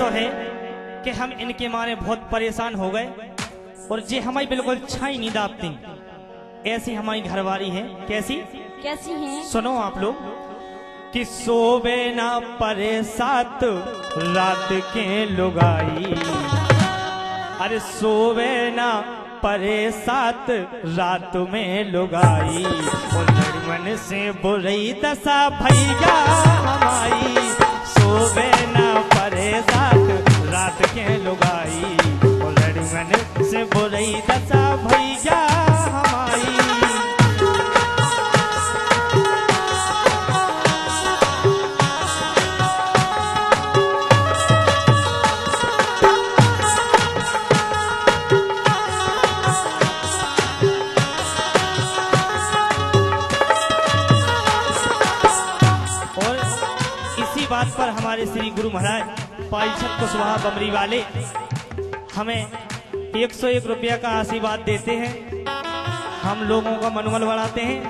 ऐसा है कि हम इनके मारे बहुत परेशान हो गए और जे हमारी बिल्कुल छाई नहीं दापती ऐसी हमारी घरवारी है। कैसी? कैसी है? सुनो आप लोग कि सोवे ना परे सात रात के लुगाई। अरे सोवे ना परे सात रात में लुगाई। और लड़मन से बुरी दशा भैया हमारी। बात पर हमारे श्री गुरु महाराज पारिषद कुशवाहा बमरी वाले हमें एक सौ एक रुपया का आशीर्वाद देते हैं। हम लोगों का मनोबल बढ़ाते हैं।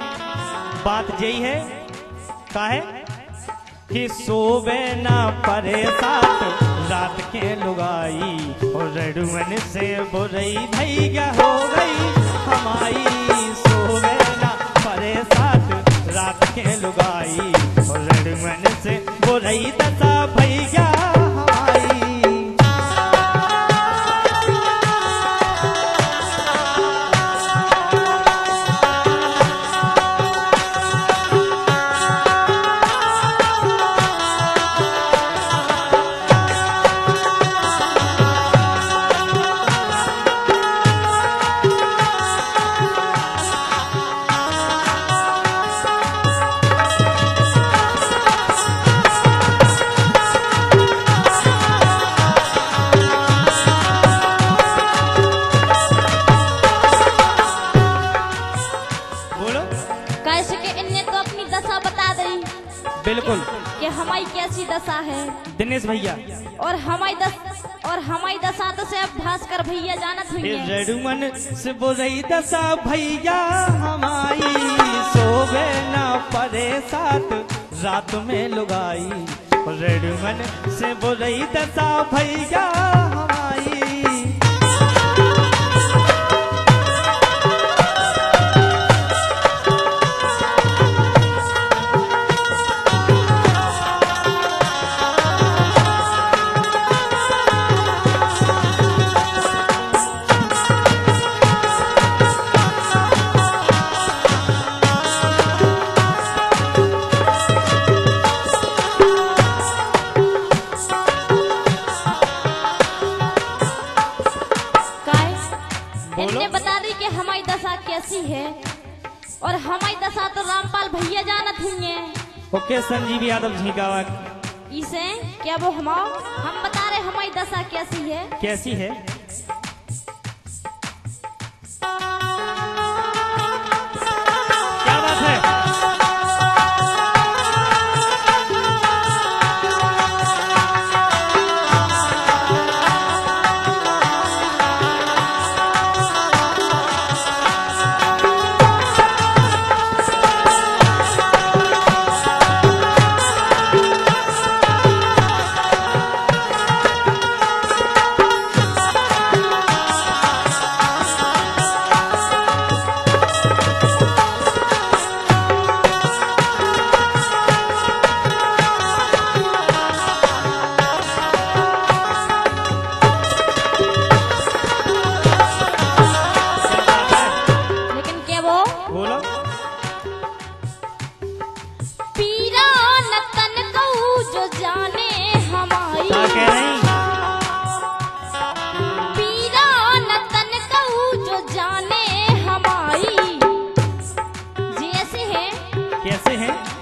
बात यही है, का है? कि सोवे ना परे साथ, रात के लुगाई और रडुमन से बुरई भैया हो गई? हमारी सोवे ना परे साथ, रात के लुगाई से बुरई कि हमारी कैसी दशा है? दिनेश भैया। और हमारी दस और हमारी दशा तो से अब भास्कर भैया जानत हुई रेडुमन से बुरई दशा भैया हमारी सोवे ना पड़े साथ रात में लुगाई। रेडुमन से बुरई दशा भैया दशा है। और हमारी दशा तो रामपाल भैया जानत ही है ओके संजीव यादव जी का इसे क्या वो हम हम बता रहे हमारी दशा कैसी है? कैसी है? कैसे हैं?